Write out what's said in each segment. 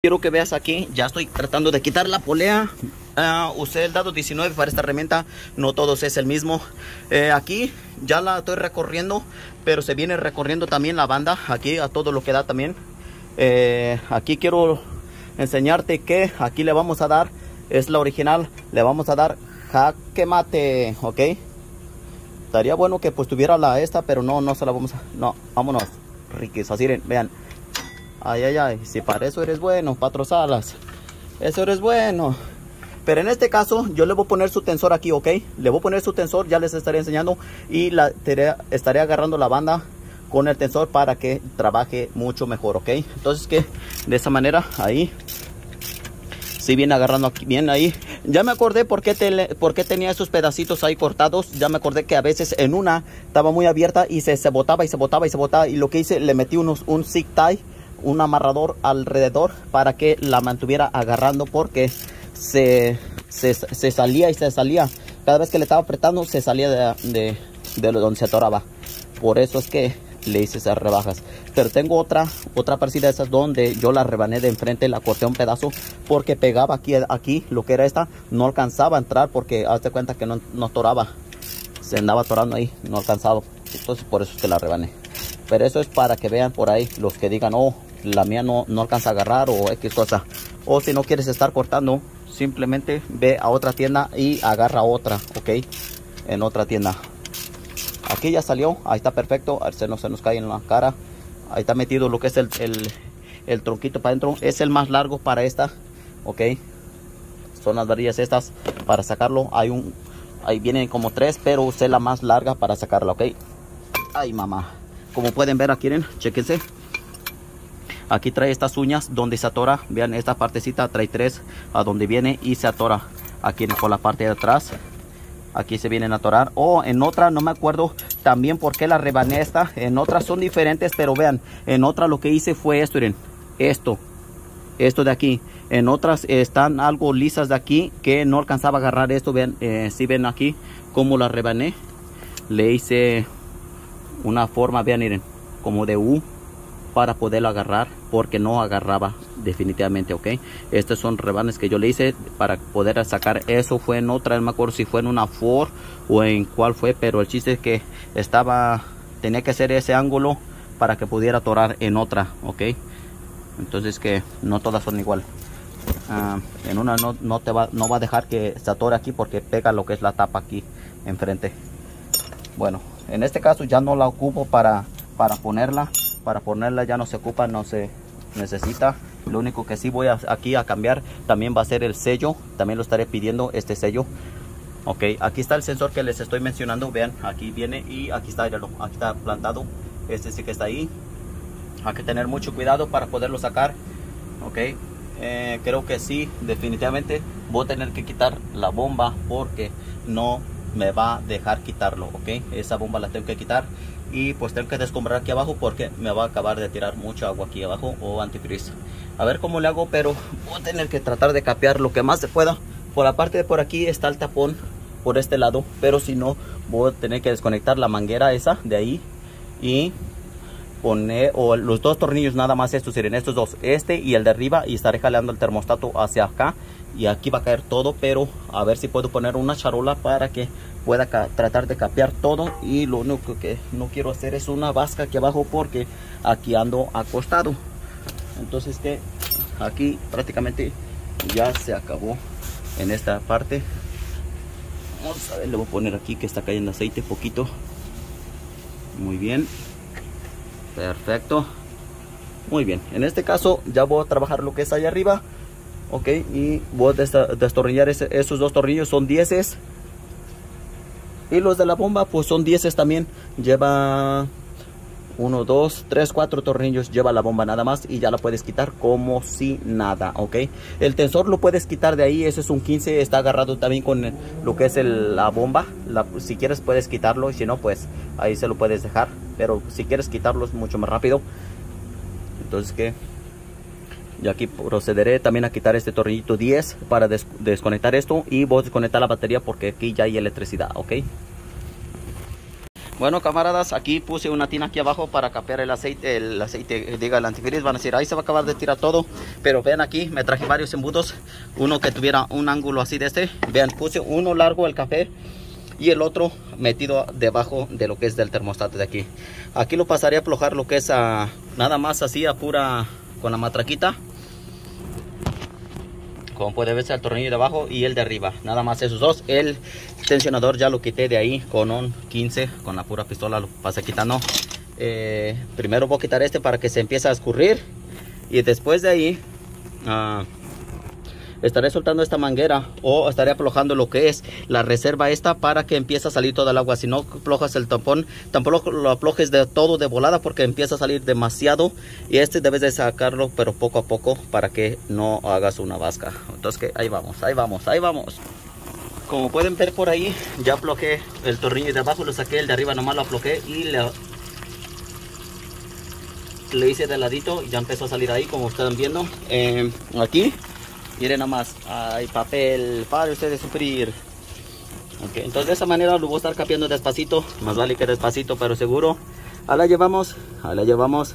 Quiero que veas aquí, ya estoy tratando de quitar la polea. Uh, usé el dado 19 para esta herramienta, no todos es el mismo. Eh, aquí ya la estoy recorriendo, pero se viene recorriendo también la banda, aquí a todo lo que da también. Eh, aquí quiero enseñarte que aquí le vamos a dar, es la original, le vamos a dar jaque mate, ok. Estaría bueno que pues tuviera la esta, pero no, no se la vamos a, no, vámonos, riquis, así vean. Ay, ay, ay, si para eso eres bueno, Patro Salas. Eso eres bueno. Pero en este caso, yo le voy a poner su tensor aquí, ¿ok? Le voy a poner su tensor, ya les estaré enseñando. Y la, estaré agarrando la banda con el tensor para que trabaje mucho mejor, ¿ok? Entonces que de esa manera, ahí. Si viene agarrando aquí, bien ahí. Ya me acordé por qué, por qué tenía esos pedacitos ahí cortados. Ya me acordé que a veces en una estaba muy abierta y se, se botaba y se botaba y se botaba. Y lo que hice, le metí unos, un zig tie un amarrador alrededor para que la mantuviera agarrando porque se, se, salía y se salía. Cada vez que le estaba apretando se salía de, de, donde se atoraba. Por eso es que le hice esas rebajas. Pero tengo otra, otra parecida de esas donde yo la rebané de enfrente, la corté un pedazo porque pegaba aquí, aquí lo que era esta, no alcanzaba a entrar porque hazte cuenta que no, no atoraba. Se andaba atorando ahí, no alcanzaba. Entonces por eso es que la rebané. Pero eso es para que vean por ahí los que digan, oh, la mía no, no alcanza a agarrar o X cosa. O si no quieres estar cortando, simplemente ve a otra tienda y agarra otra, ok, en otra tienda. Aquí ya salió, ahí está perfecto, si no se nos cae en la cara. Ahí está metido lo que es el, el, tronquito para adentro. Es el más largo para esta, ok. Son las varillas estas para sacarlo. Hay un, ahí vienen como tres, pero usé la más larga para sacarla, ok. Ay, mamá. Como pueden ver aquí, chequense. Aquí trae estas uñas donde se atora. Vean esta partecita trae tres a donde viene y se atora. Aquí por la parte de atrás. Aquí se vienen a atorar. O en otra no me acuerdo también por qué la rebané esta. En otras son diferentes pero vean. En otra lo que hice fue esto. Miren. Esto. Esto de aquí. En otras están algo lisas de aquí que no alcanzaba a agarrar esto. Vean. Eh, si ven aquí cómo la rebané. Le hice una forma. Vean miren. Como de U para poderlo agarrar porque no agarraba definitivamente ok estos son rebanes que yo le hice para poder sacar eso. Fue en otra no me acuerdo si fue en una Ford o en cuál fue pero el chiste es que estaba tenía que hacer ese ángulo para que pudiera atorar en otra ok entonces que no todas son igual. Ah, en una no, no, te va no va a dejar que se atore aquí porque pega lo que es la tapa aquí enfrente. Bueno en este caso ya no la ocupo para para ponerla para ponerla ya no se ocupa, no se necesita. Lo único que sí voy aquí a cambiar también va a ser el sello. También lo estaré pidiendo este sello. Ok, aquí está el sensor que les estoy mencionando. Vean, aquí viene y aquí está, aquí está plantado. Este sí que está ahí. Hay que tener mucho cuidado para poderlo sacar. Ok, eh, creo que sí, definitivamente voy a tener que quitar la bomba porque no me va a dejar quitarlo. Ok, esa bomba la tengo que quitar y pues tengo que descombrar aquí abajo porque me va a acabar de tirar mucha agua aquí abajo o antifreeze. A ver cómo le hago pero voy a tener que tratar de capear lo que más se pueda. Por la parte de por aquí está el tapón por este lado pero si no voy a tener que desconectar la manguera esa de ahí y poner o los dos tornillos nada más estos serían estos dos este y el de arriba y estaré jalando el termostato hacia acá y aquí va a caer todo pero a ver si puedo poner una charola para que pueda tratar de capear todo. Y lo único que no quiero hacer es una vasca aquí abajo porque aquí ando acostado. Entonces que aquí prácticamente ya se acabó en esta parte. Vamos a ver le voy a poner aquí que está cayendo aceite poquito. Muy bien. Perfecto. Muy bien. En este caso ya voy a trabajar lo que es allá arriba ok y voy a destornillar esos dos tornillos son 10 y los de la bomba pues son 10 también. Lleva 1, 2, 3, 4 tornillos. Lleva la bomba nada más y ya la puedes quitar como si nada, ¿ok? El tensor lo puedes quitar de ahí. Ese es un 15. Está agarrado también con lo que es la bomba. si quieres puedes quitarlo. Si no pues ahí se lo puedes dejar. Pero si quieres quitarlo es mucho más rápido. Entonces que y aquí procederé también a quitar este tornillito 10 para desconectar esto y voy a desconectar la batería porque aquí ya hay electricidad, ¿ok? Bueno, camaradas, aquí puse una tina aquí abajo para capear el aceite, el aceite, diga el antifreeze. Van a decir, ahí se va a acabar de tirar todo. Pero vean aquí, me traje varios embudos. Uno que tuviera un ángulo así de este. Vean, puse uno largo el café y el otro metido debajo de lo que es del termostato de aquí. Aquí lo pasaré a aflojar lo que es a, nada más así a pura con la matraquita como puede verse el tornillo de abajo y el de arriba. Nada más esos dos. El tensionador ya lo quité de ahí con un 15 con la pura pistola lo pasé quitando. Eh, primero voy a quitar este para que se empiece a escurrir y después de ahí uh, estaré soltando esta manguera o estaré aflojando lo que es la reserva esta para que empiece a salir toda el agua. Si no aflojas el tampón, tampoco lo aflojes de todo de volada porque empieza a salir demasiado y este debes de sacarlo pero poco a poco para que no hagas una vasca. Entonces que ahí vamos, ahí vamos, ahí vamos. Como pueden ver por ahí, ya aflojé el tornillo de abajo, lo saqué, el de arriba nomás lo aflojé y le, hice de ladito y ya empezó a salir ahí como están viendo. Eh, aquí Miren nomás, hay papel para ustedes sufrir. Okay, entonces de esa manera lo voy a estar capeando despacito. Más vale que despacito, pero seguro. Ahora llevamos, ahora llevamos.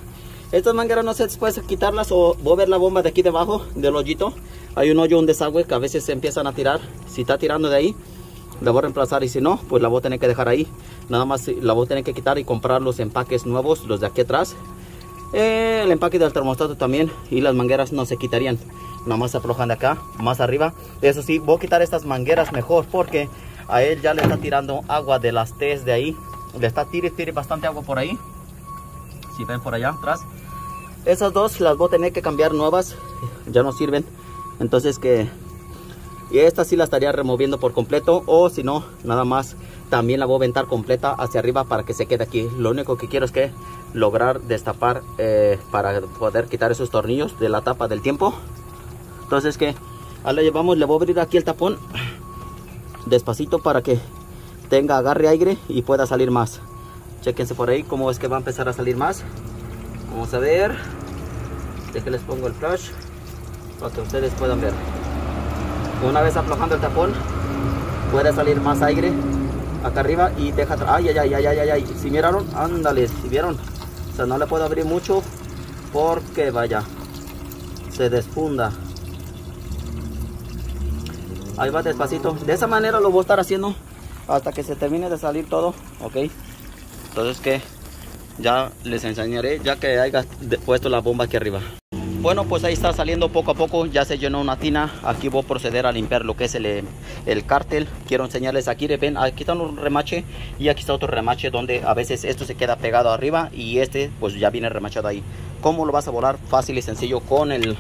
Estas mangueras no sé después quitarlas o voy a ver la bomba de aquí debajo del hoyito. Hay un hoyo, un desagüe que a veces se empiezan a tirar. Si está tirando de ahí, la voy a reemplazar y si no, pues la voy a tener que dejar ahí. Nada más la voy a tener que quitar y comprar los empaques nuevos, los de aquí atrás. Eh, el empaque del termostato también y las mangueras no se quitarían nomás se aflojan de acá, más arriba. Eso sí, voy a quitar estas mangueras mejor porque a él ya le está tirando agua de las T's de ahí. Le está tire bastante agua por ahí. Si ven por allá atrás. Esas dos las voy a tener que cambiar nuevas. Ya no sirven. Entonces que... Y esta sí la estaría removiendo por completo. O si no, nada más también la voy a ventar completa hacia arriba para que se quede aquí. Lo único que quiero es que lograr destapar eh, para poder quitar esos tornillos de la tapa del tiempo. Entonces que ahora llevamos, le voy a abrir aquí el tapón despacito para que tenga agarre aire y pueda salir más. Chequense por ahí cómo es que va a empezar a salir más. Vamos a ver. que les pongo el flash para que ustedes puedan ver. Una vez aflojando el tapón, puede salir más aire acá arriba y deja ay ay ay ay ay ay si miraron ándale si vieron o sea no le puedo abrir mucho porque vaya se desfunda ahí va despacito. De esa manera lo voy a estar haciendo hasta que se termine de salir todo ok entonces que ya les enseñaré ya que haya puesto la bomba aquí arriba. Bueno pues ahí está saliendo poco a poco. Ya se llenó una tina. Aquí voy a proceder a limpiar lo que es el, el cártel. Quiero enseñarles aquí ven aquí está un remache y aquí está otro remache donde a veces esto se queda pegado arriba y este pues ya viene remachado ahí. Cómo lo vas a volar fácil y sencillo con el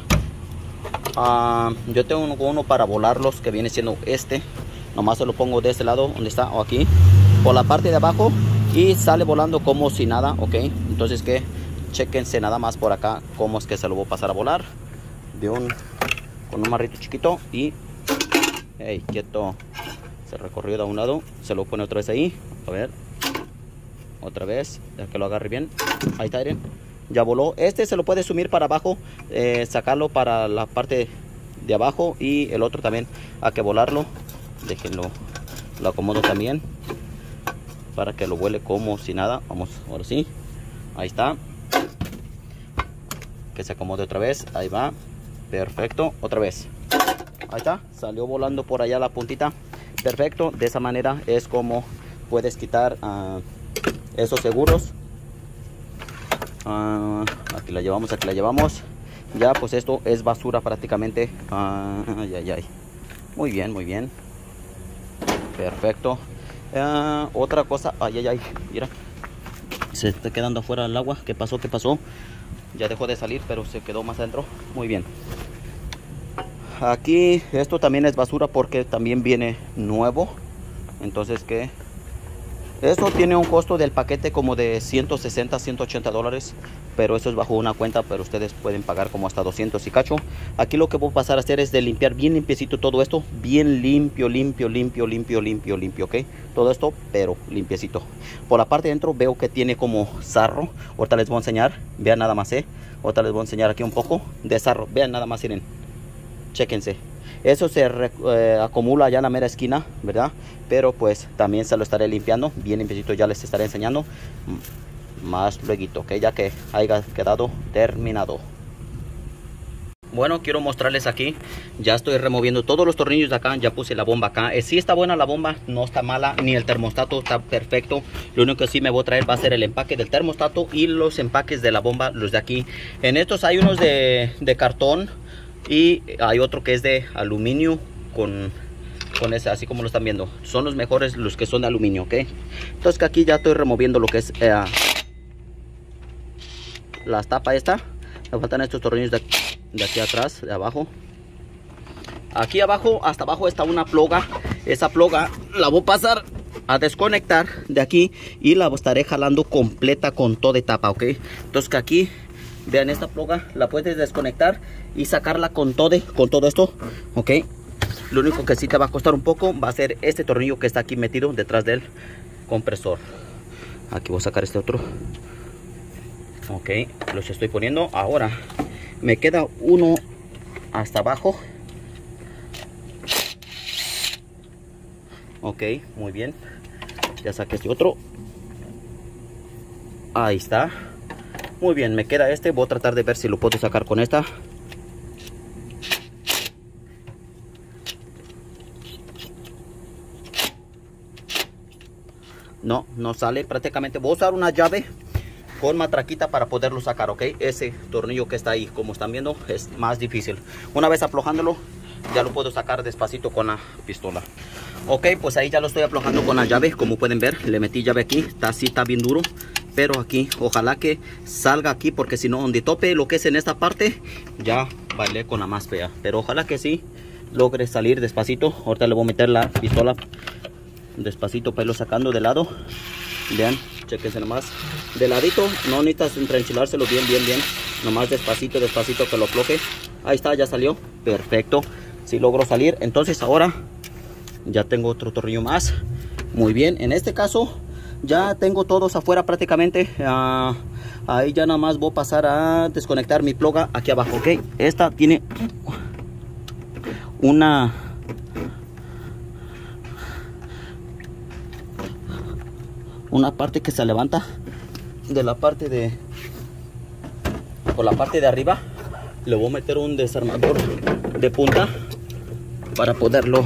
Ah, yo tengo uno, para volarlos que viene siendo este. Nomás se lo pongo de este lado, donde está, o aquí. Por la parte de abajo y sale volando como si nada, ok. Entonces que chequense nada más por acá cómo es que se lo voy a pasar a volar. De un, con un marrito chiquito y... Hey, quieto. Se recorrió de un lado. Se lo pone otra vez ahí. A ver. Otra vez. Ya que lo agarre bien. Ahí está, miren ya voló. Este se lo puede sumir para abajo, eh, sacarlo para la parte de abajo y el otro también hay que volarlo. Déjenlo, lo acomodo también para que lo vuele como si nada. Vamos, ahora sí. Ahí está. Que se acomode otra vez. Ahí va. Perfecto. Otra vez. Ahí está. Salió volando por allá la puntita. Perfecto. De esa manera es como puedes quitar uh, esos seguros Ah, aquí la llevamos, aquí la llevamos. Ya pues esto es basura prácticamente. Ah, ay, ay, ay. Muy bien, muy bien. Perfecto. Ah, otra cosa. Ay, ay, ay. Mira. Se está quedando afuera el agua. ¿Qué pasó? ¿Qué pasó? Ya dejó de salir, pero se quedó más adentro. Muy bien. Aquí esto también es basura porque también viene nuevo. Entonces que esto tiene un costo del paquete como de 160, 180 dólares, pero eso es bajo una cuenta, pero ustedes pueden pagar como hasta 200 y cacho. Aquí lo que voy a pasar a hacer es de limpiar bien limpiecito todo esto, bien limpio, limpio, limpio, limpio, limpio, limpio, ¿ok? Todo esto, pero limpiecito. Por la parte de dentro veo que tiene como sarro, ahorita les voy a enseñar, vean nada más, ¿eh? Ahorita les voy a enseñar aquí un poco de sarro, vean nada más, miren, chéquense eso se eh, acumula ya en la mera esquina, ¿verdad? Pero pues también se lo estaré limpiando, bien limpiecito ya les estaré enseñando más luego, ok, ya que haya quedado terminado. Bueno, quiero mostrarles aquí, ya estoy removiendo todos los tornillos de acá, ya puse la bomba acá. Eh, sí está buena la bomba, no está mala, ni el termostato está perfecto. Lo único que sí me voy a traer va a ser el empaque del termostato y los empaques de la bomba, los de aquí. En estos hay unos de, cartón y hay otro que es de aluminio con, con ese, así como lo están viendo. Son los mejores los que son de aluminio, ¿ok? Entonces que aquí ya estoy removiendo lo que es eh, la tapa esta. Me faltan estos tornillos de de aquí atrás, de abajo. Aquí abajo, hasta abajo está una ploga. Esa ploga la voy a pasar a desconectar de aquí y la estaré jalando completa con toda etapa, ¿ok? Entonces que aquí, vean esta ploga, la puedes desconectar y sacarla con todo, con todo esto, ¿ok? Lo único que sí te va a costar un poco va a ser este tornillo que está aquí metido detrás del compresor. Aquí voy a sacar este otro. Ok, los estoy poniendo. Ahora me queda uno hasta abajo ok muy bien ya saqué este otro ahí está muy bien me queda este voy a tratar de ver si lo puedo sacar con esta no no sale prácticamente voy a usar una llave con matraquita para poderlo sacar, ¿ok? Ese tornillo que está ahí, como están viendo, es más difícil. Una vez aflojándolo, ya lo puedo sacar despacito con la pistola. Ok, pues ahí ya lo estoy aflojando con la llave, como pueden ver, le metí llave aquí, está así, está bien duro. Pero aquí, ojalá que salga aquí, porque si no, donde tope lo que es en esta parte, ya vale con la más fea. Pero ojalá que sí logre salir despacito. Ahorita le voy a meter la pistola despacito para irlo sacando de lado. Vean, chequense nomás. De ladito, no necesitas entrenchilárselo bien, bien, bien. Nomás despacito, despacito que lo afloje. Ahí está, ya salió. Perfecto. Si logro salir. Entonces ahora ya tengo otro tornillo más. Muy bien. En este caso ya tengo todos afuera prácticamente. Ah, ahí ya nada más voy a pasar a desconectar mi ploga aquí abajo. Ok. Esta tiene una una parte que se levanta de la parte de por la parte de arriba. Le voy a meter un desarmador de punta para poderlo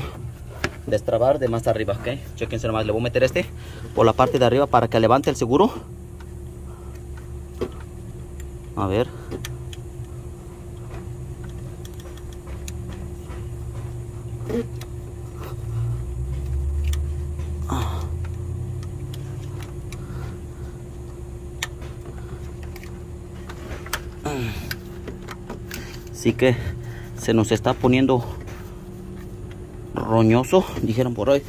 destrabar de más arriba ok chequense nomás le voy a meter este por la parte de arriba para que levante el seguro. A ver Así que se nos está poniendo roñoso, dijeron por hoy.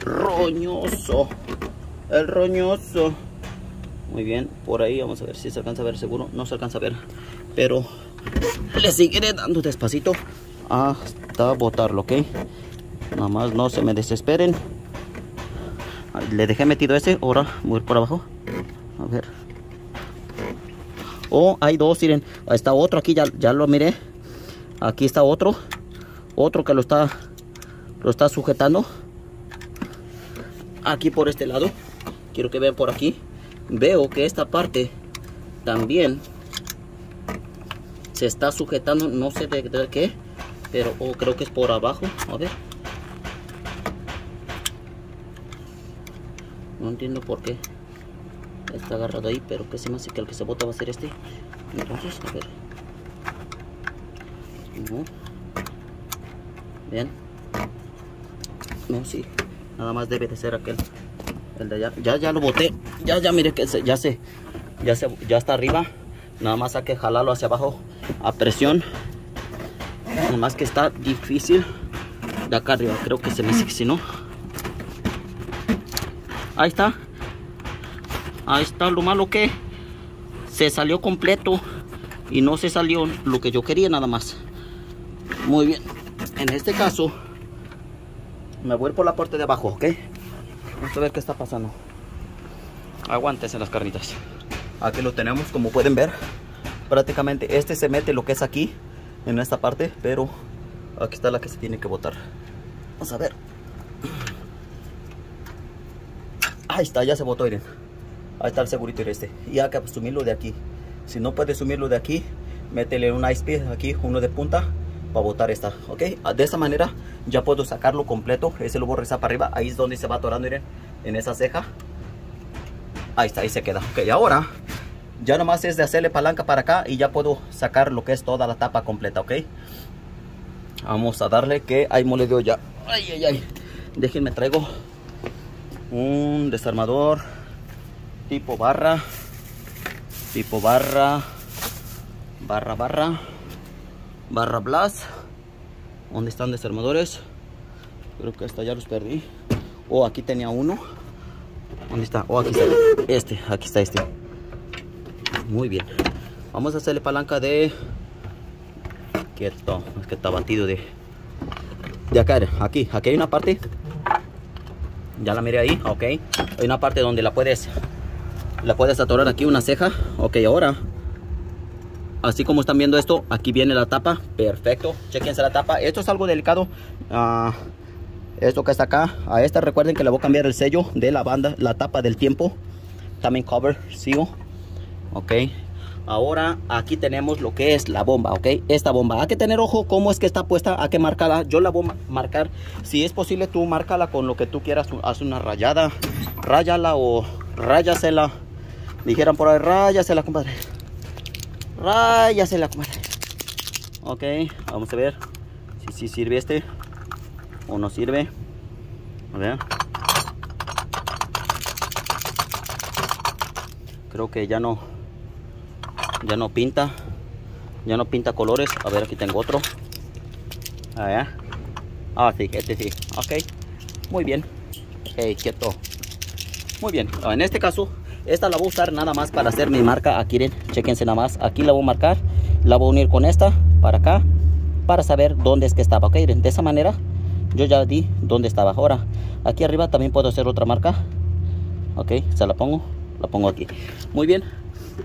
Roñoso. El roñoso. Muy bien, por ahí vamos a ver si se alcanza a ver seguro. No se alcanza a ver, pero le seguiré dando despacito hasta botarlo, ¿ok? Nada más no se me desesperen. Le dejé metido ese, ahora voy por abajo. A ver. Oh, hay dos, miren. Está otro aquí, ya, ya lo miré. Aquí está otro. Otro que lo está, lo está sujetando. Aquí por este lado. Quiero que vean por aquí. Veo que esta parte también se está sujetando. No sé de, qué. Pero oh, creo que es por abajo. A ver. No entiendo por qué está agarrado ahí, pero que se me hace que el que se bota va a ser este. Entonces, a ver. Bien. No, sí. Nada más debe de ser aquel. El de allá. Ya, ya lo boté. Ya, ya, mire que ya se, ya se, ya está arriba. Nada más hay que jalarlo hacia abajo a presión. Nada más que está difícil. De acá arriba, creo que se me si no. Ahí está. Ahí está lo malo que se salió completo y no se salió lo que yo quería nada más. Muy bien. En este caso me voy por la parte de abajo, ¿ok? Vamos a ver qué está pasando. Aguántense las carnitas. Aquí lo tenemos, como pueden ver. Prácticamente este se mete lo que es aquí, en esta parte, pero Aquí está la que se tiene que botar. Vamos a ver. Ahí está, ya se botó, miren. Ahí está el segurito este. Y hay que sumirlo de aquí. Si no puedes sumirlo de aquí, métele un ice piece aquí, uno de punta, para botar esta, ¿ok? De esta manera ya puedo sacarlo completo. Ese lo voy a rezar para arriba. Ahí es donde se va atorando, miren, en esa ceja. Ahí está, ahí se queda. Ok, ahora ya nomás es de hacerle palanca para acá y ya puedo sacar lo que es toda la tapa completa, ¿ok? Vamos a darle que mole de olla. Ay, ay, ay. Déjenme traigo un desarmador tipo barra. Tipo barra. Barra, barra. Barra blast. ¿Dónde están desarmadores? Creo que hasta ya los perdí. Oh, aquí tenía uno. ¿Dónde está? Oh, aquí está. Este, aquí está este. Muy bien. Vamos a hacerle palanca de... Quieto. Es que está batido de... De acá, aquí. Aquí hay una parte. Ya la miré ahí, ok. Hay una parte donde la puedes... La puedes atorar aquí, una ceja. Ok, ahora... Así como están viendo esto, aquí viene la tapa. Perfecto. Chequense la tapa. Esto es algo delicado. Ah, esto que está acá. A esta recuerden que le voy a cambiar el sello de la banda, la tapa del tiempo. También cover, sigo ok ahora aquí tenemos lo que es la bomba ok esta bomba hay que tener ojo cómo es que está puesta hay que marcarla yo la voy a marcar si es posible tú márcala con lo que tú quieras haz una rayada rayala o rayasela dijeran por ahí rayasela compadre rayasela compadre ok vamos a ver si, si sirve este o no sirve. A ver. Creo que ya no ya no pinta ya no pinta colores. A ver aquí tengo otro. Ah, ah sí este sí. Ok muy bien. Quieto. Muy bien. En este caso esta la voy a usar nada más para hacer mi marca. Aquí chequense nada más. Aquí la voy a marcar. La voy a unir con esta para acá para saber dónde es que estaba. Ok de esa manera yo ya di dónde estaba. Ahora aquí arriba también puedo hacer otra marca. Ok se la pongo la pongo aquí. Muy bien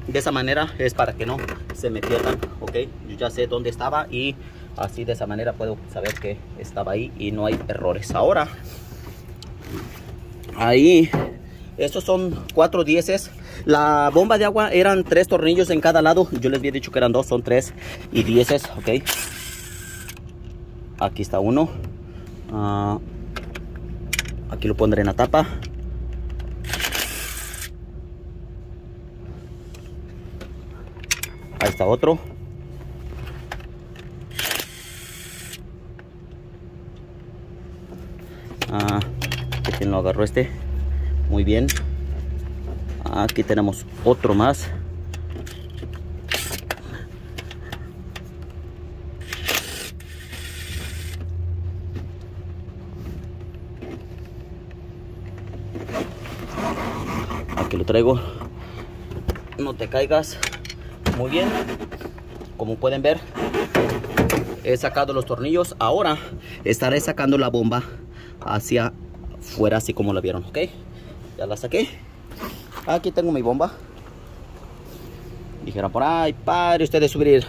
de esa manera es para que no se me pierdan. Ok yo ya sé dónde estaba y así de esa manera puedo saber que estaba ahí y no hay errores. Ahora ahí estos son cuatro dieces. La bomba de agua eran tres tornillos en cada lado. Yo les había dicho que eran dos son tres y dieces ok. Aquí está uno. Uh, aquí lo pondré en la tapa. Ahí está otro. Ah, ¿quién lo agarró este? Muy bien. Aquí tenemos otro más. Aquí lo traigo. No te caigas muy bien como pueden ver he sacado los tornillos ahora estaré sacando la bomba hacia fuera así como la vieron ok la saqué. Aquí tengo mi bomba. Dijeron por ahí padre ustedes subir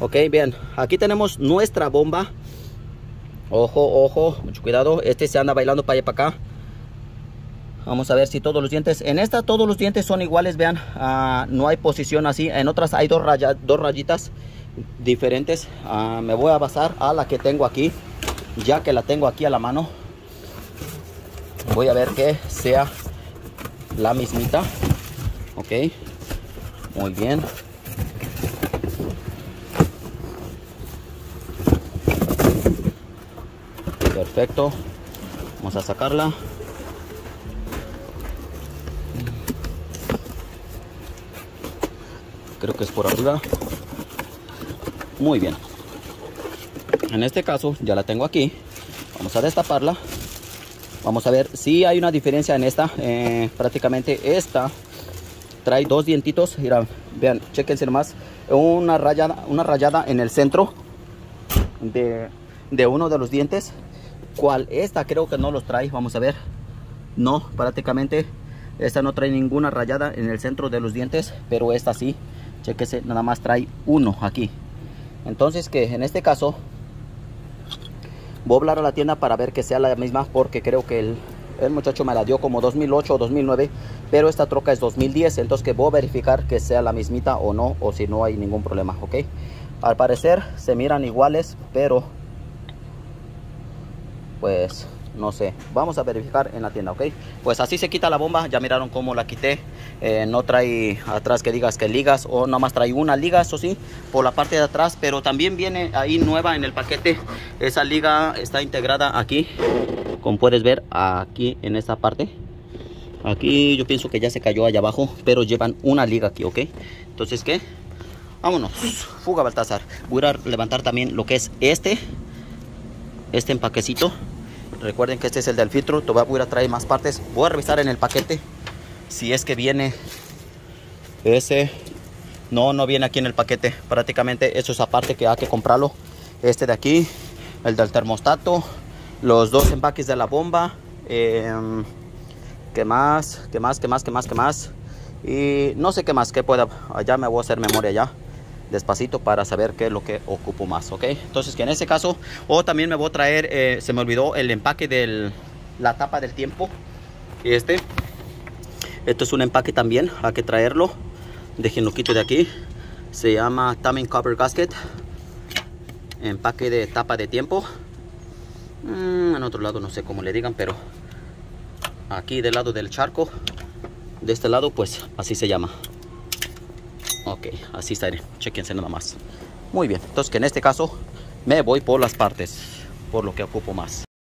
ok bien. Aquí tenemos nuestra bomba. Ojo ojo mucho cuidado. Este se anda bailando para allá para acá. Vamos a ver si todos los dientes, en esta todos los dientes son iguales, vean, uh, no hay posición así. En otras hay dos, raya, dos rayitas diferentes. Uh, me voy a basar a la que tengo aquí, ya que la tengo aquí a la mano. Voy a ver que sea la mismita. Ok, muy bien. Perfecto, vamos a sacarla. creo que es por arriba muy bien en este caso ya la tengo aquí vamos a destaparla vamos a ver si hay una diferencia en esta eh, prácticamente esta trae dos dientitos mira, vean chequense más una rayada una rayada en el centro de, de uno de los dientes cual esta creo que no los trae vamos a ver no prácticamente esta no trae ninguna rayada en el centro de los dientes pero esta sí chequese nada más trae uno aquí. Entonces que en este caso voy a hablar a la tienda para ver que sea la misma porque creo que el, el muchacho me la dio como 2008 o 2009 pero esta troca es 2010 entonces que voy a verificar que sea la mismita o no o si no hay ningún problema ok al parecer se miran iguales pero pues no sé. Vamos a verificar en la tienda ok pues así se quita la bomba ya miraron cómo la quité. Eh, no trae atrás que digas que ligas o nomás trae una liga eso sí por la parte de atrás pero también viene ahí nueva en el paquete. Esa liga está integrada aquí como puedes ver aquí en esta parte. Aquí yo pienso que ya se cayó allá abajo pero llevan una liga aquí ok entonces qué vámonos. Fuga Baltasar. Voy a levantar también lo que es este este empaquecito recuerden que este es el del filtro todavía voy a traer más partes. Voy a revisar en el paquete si es que viene ese. No no viene aquí en el paquete. Prácticamente eso es aparte que hay que comprarlo. Este de aquí el del termostato los dos empaques de la bomba eh, qué más qué más qué más qué más qué más y no sé qué más que pueda. Allá me voy a hacer memoria ya despacito para saber qué es lo que ocupo más, ¿ok? Entonces que en ese caso, o también me voy a traer, eh, se me olvidó el empaque de la tapa del tiempo. Este, esto es un empaque también, hay que traerlo. Déjenlo quito de aquí. Se llama Timing Cover Gasket. Empaque de tapa de tiempo. Mm, en otro lado no sé cómo le digan, pero aquí del lado del charco, de este lado pues así se llama. Ok, así está, chequense nada más. Muy bien, entonces que en este caso me voy por las partes, por lo que ocupo más.